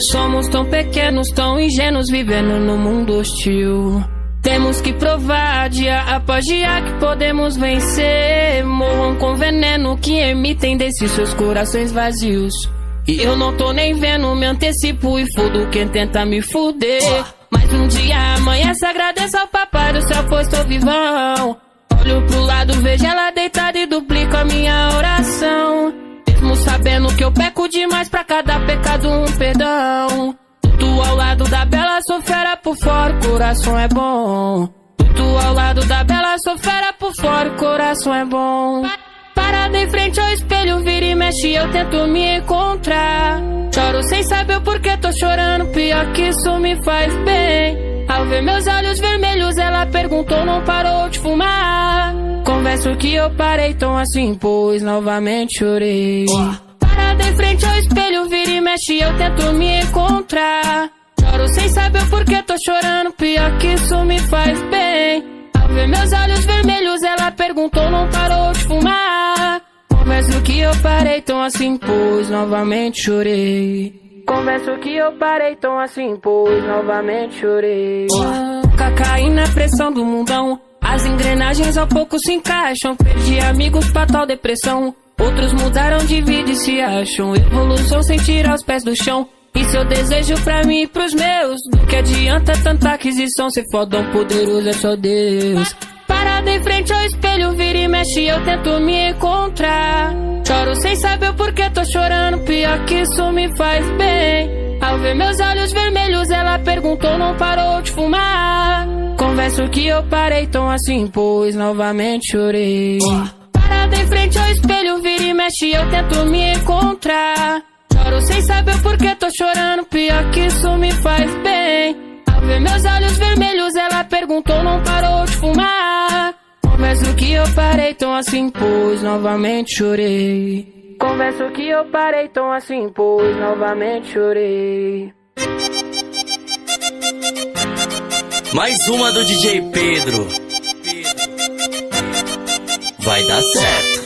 Somos tão pequenos, tão ingênuos, vivendo num mundo hostil. Temos que provar dia após dia que podemos vencer. Morram com veneno que emitem desses seus corações vazios. E eu não tô nem vendo, me antecipo e fudo quem tenta me fuder. Mas um dia amanhece, agradeço ao papai do céu, pois tô vivão. Olho pro lado, vejo ela deitada sabendo que eu peco demais, pra cada pecado um perdão. Tu ao lado da bela, sou fera por fora, o coração é bom. Tu ao lado da bela, sou fera por fora, o coração é bom. Parada em frente ao espelho, vira e mexe, eu tento me encontrar. Choro sem saber o porquê tô chorando, pior que isso me faz bem. Ao ver meus olhos vermelhos, ela perguntou, não parou de fumar. Converso que eu parei tão assim, pois novamente chorei. Parada em frente ao espelho, vira e mexe, eu tento me encontrar. Choro sem saber o porquê tô chorando, pior que isso me faz bem. Ao ver meus olhos vermelhos, ela perguntou, não parou de fumar. Converso que eu parei tão assim, pois novamente chorei. Converso que eu parei tão assim, pois novamente chorei. Cacaína, pressão do mundão. As engrenagens ao pouco se encaixam. Perdi amigos pra tal depressão. Outros mudaram de vida e se acham. Evolução sem tirar os pés do chão. Isso eu desejo pra mim e pros meus. Do que adianta tanta aquisição? Ser fodão poderoso é só Deus. Parada em frente ao espelho, vira e mexe, eu tento me encontrar. Choro sem saber o porquê tô chorando, pior que isso me faz bem. Ao ver meus olhos vermelhos, ela perguntou, não parou de fumar. Converso que eu parei tão assim, pois novamente chorei. Parada em frente ao espelho, vira e mexe, eu tento me encontrar. Choro sem saber o porquê tô chorando, pior que isso me faz bem. Ao ver meus olhos vermelhos, ela perguntou, não parou de fumar. Converso que eu parei tão assim, pois novamente chorei. Converso que eu parei tão assim, pois novamente chorei. Mais uma do DJ Pedro. Vai dar certo.